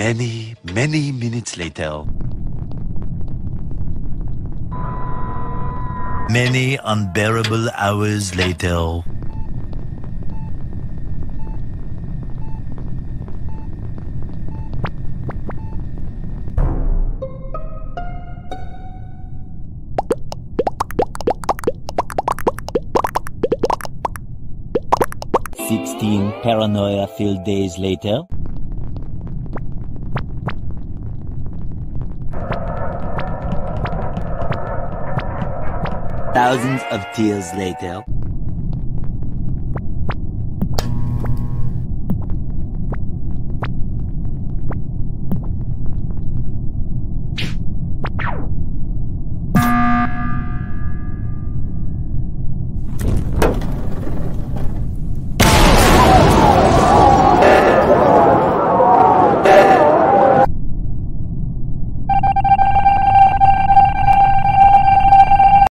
Many, many minutes later. Many unbearable hours later. Sixteen paranoia-filled days later. Thousands of tears later.